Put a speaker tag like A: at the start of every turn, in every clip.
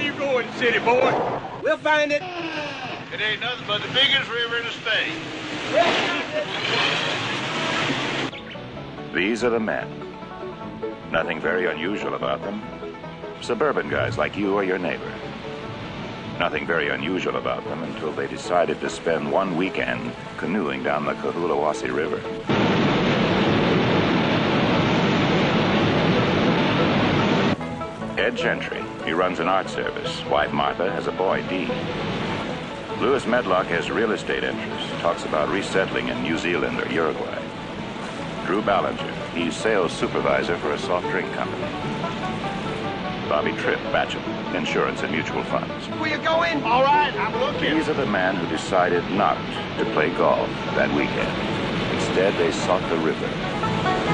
A: you going, city boy? We'll find it.
B: It ain't nothing but the biggest river in the state.
C: These are the men. Nothing very unusual about them. Suburban guys like you or your neighbor. Nothing very unusual about them until they decided to spend one weekend canoeing down the Cahulawassee River. Ed Gentry. He runs an art service. Wife Martha has a boy, Dean. Lewis Medlock has real estate interests. Talks about resettling in New Zealand or Uruguay. Drew Ballinger. He's sales supervisor for a soft drink company. Bobby Tripp, bachelor, insurance and mutual funds.
A: Where you going?
B: All right, I'm looking.
C: These are the men who decided not to play golf that weekend. Instead, they sought the river.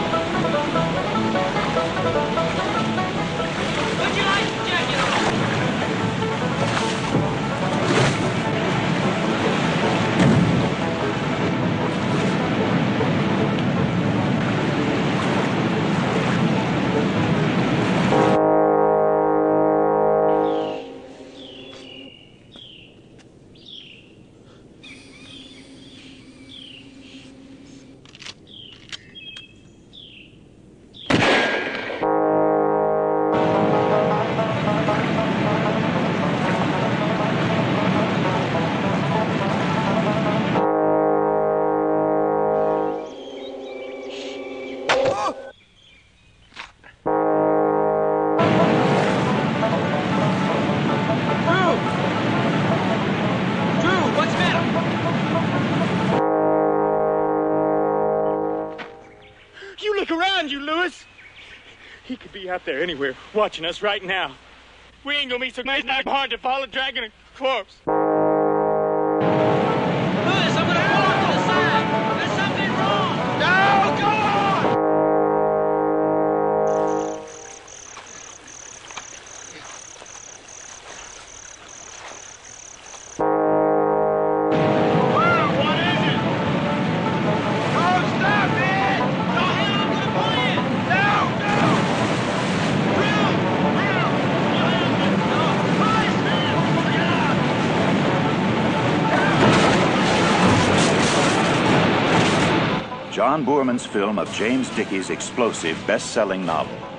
D: You,
E: Lewis. He could be out there anywhere, watching us right now. We ain't gonna be so nice hard to follow dragging a corpse.
C: John Boorman's film of James Dickey's explosive best-selling novel.